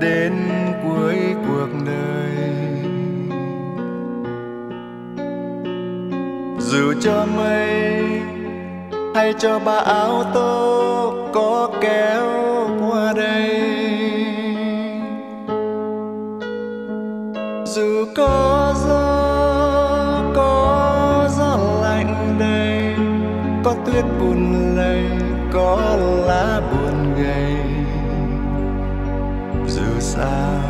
đến cuối cuộc đời. Dù cho mây hay cho ba áo tô có kéo qua đây, dù có gió có gió lạnh đây, có tuyết buồn lầy, có lá buồn gầy dù sao?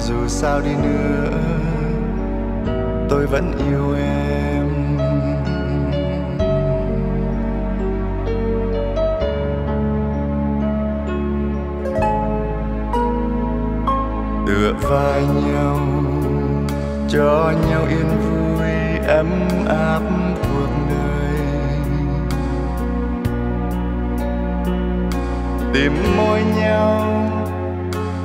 Dù sao đi nữa, tôi vẫn yêu em. Tựa vai nhau, cho nhau yên vui, ấm áp cuộc đời. Tìm môi nhau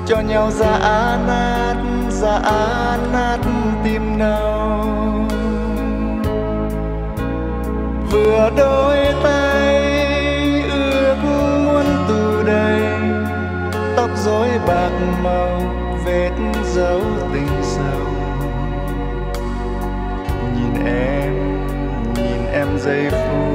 cho nhau ra nát ra nát tim đau vừa đôi tay ước muốn từ đây, tóc rối bạc màu, vết dấu tình sâu nhìn em nhìn em giây phút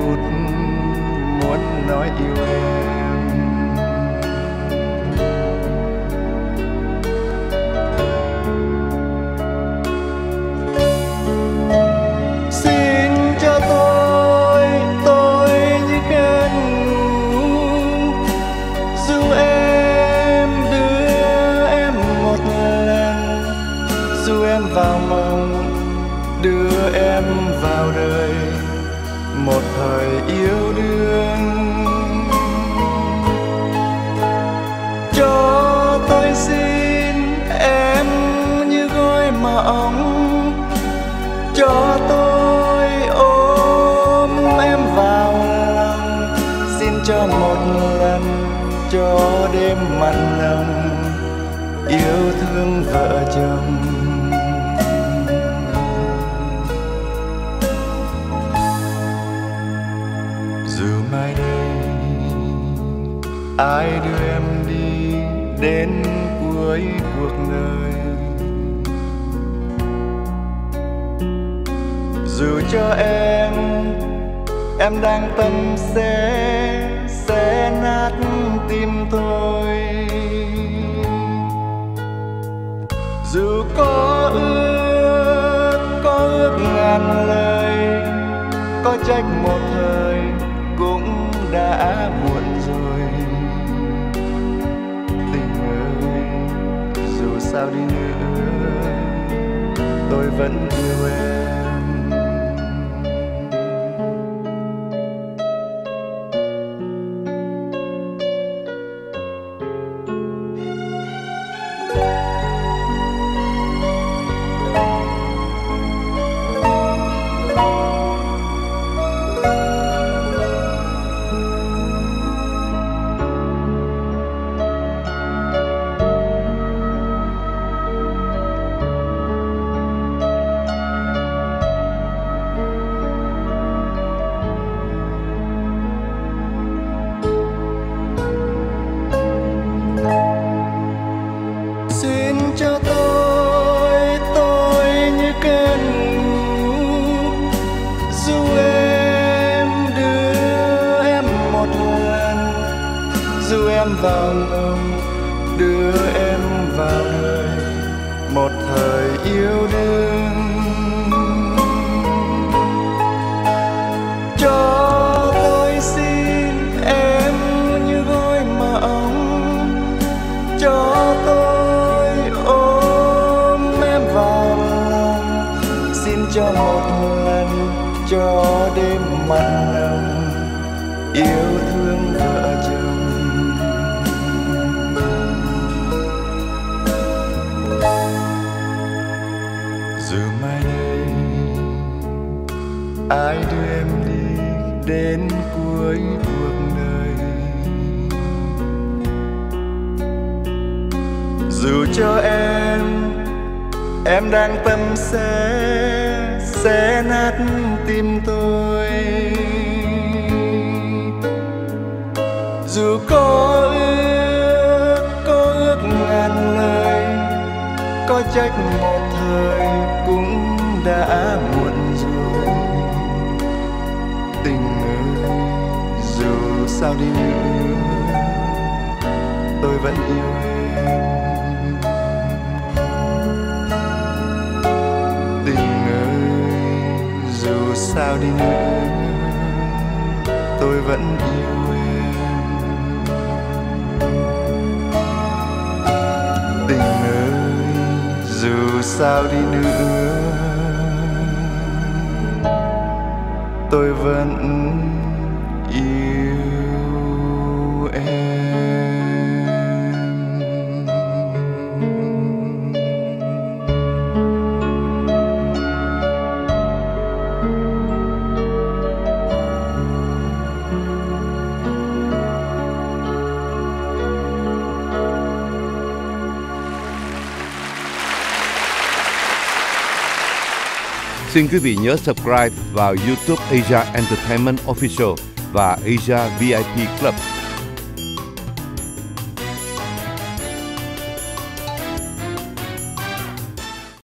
em vào đời, một thời yêu đương. Cho tôi xin em như gối mộng cho tôi ôm em vào lòng. Xin cho một lần, cho đêm mặn nồng, yêu thương vợ chồng. Đến cuối cuộc đời. Dù cho em em đang tâm sẽ sẽ nát tim tôi dù có ước có ước ngàn lời, có trách một thời sao đi nữa. Tôi vẫn yêu em. dù em vào ngông đưa em vào đời một thời yêu đương. Cho tôi xin em như gối mộng cho tôi ôm em vào lòng. Xin cho một lần, cho đêm mặn nồng, yêu thương vợ. Ai đưa em đi đến cuối cuộc đời? Dù cho em em đang tâm sẽ sẽ nát tim tôi. Dù có ước có ước ngàn lời, có trách một thời cũng đã muộn rồi. Sao đi nữa. Tôi vẫn yêu em. Tình ơi, dù sao đi nữa, tôi vẫn yêu em. Tình ơi, dù sao đi nữa, tôi vẫn Xin quý vị nhớ subscribe vào YouTube Asia Entertainment Official và Asia VIP Club.